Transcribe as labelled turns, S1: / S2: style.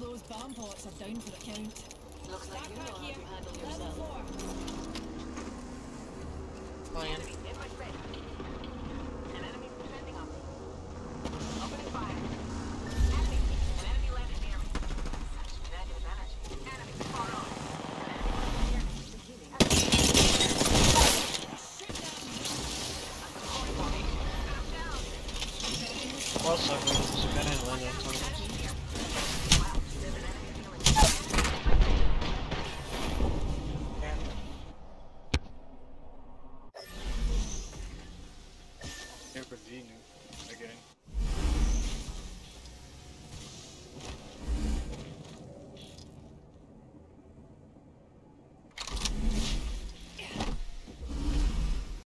S1: bomb pots are down for the count.
S2: Looks like you know
S1: Backpack
S2: how
S1: here.
S2: to handle
S1: Level
S2: yourself.
S1: four.
S3: Plan.
S4: In my space. An enemy descending on me.
S5: For Venu again.